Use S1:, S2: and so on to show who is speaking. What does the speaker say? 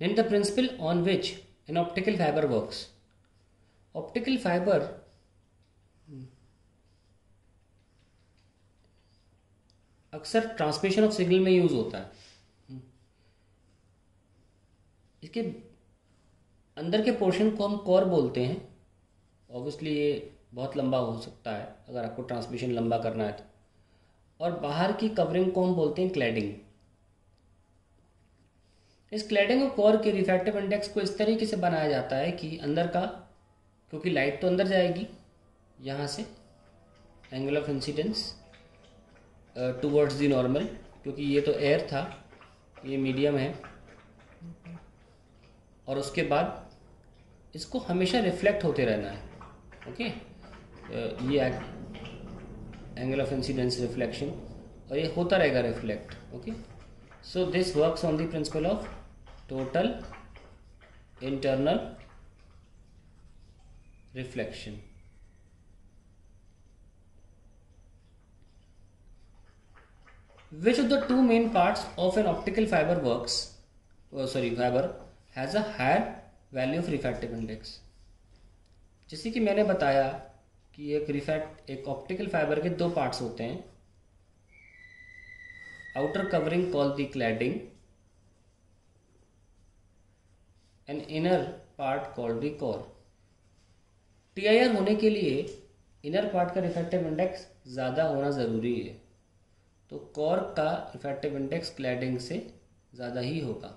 S1: then the principle on which an optical fiber works. Optical fiber अक्सर transmission of signal में use होता है। इसके अंदर के पोर्शन को हम कोर बोलते हैं। ऑब्वियसली ये बहुत लंबा हो सकता है, अगर आपको ट्रांसमिशन लंबा करना है तो। और बाहर की कवरिंग को हम बोलते हैं क्लैडिंग इस क्लैडिंग कोर के रिफ्रैक्टिव इंडेक्स को इस तरीके से बनाया जाता है कि अंदर का क्योंकि लाइट तो अंदर जाएगी यहाँ से angle of incidence towards the normal क्योंकि ये तो एयर था ये मीडियम है। और उसके बाद इसको हमेशा रिफ्लेक्ट होते रहना है ओके uh, ये एंगल ऑफ़ इंसिडेंस रिफ्लेक्शन और ये होता रहेगा reflect okay so this works on the principle of total internal reflection which of the two main parts of an optical fibre works sorry fibre has a higher value of refractive index जैसे कि मैंने बताया कि एक रिफैक्ट एक optical fibre के दो parts होते हैं। Outer covering call the cladding and inner part called the core TIR होने के लिए इनर पार्ट का इफ़ेक्टिव इंडेक्स ज़्यादा होना ज़रूरी है। तो कॉर का इफ़ेक्टिव इंडेक्स क्लैडिंग से ज़्यादा ही होगा।